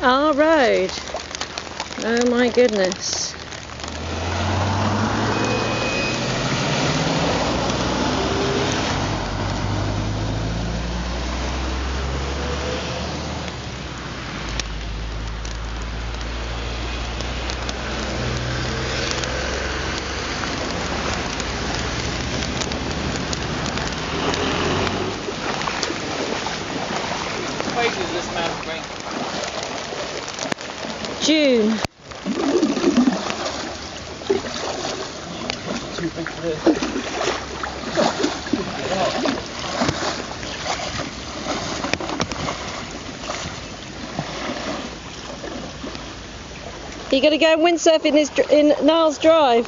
Our road. Oh my goodness. Is this mountain? June. Too big. You gonna go windsurfing in Niles Drive?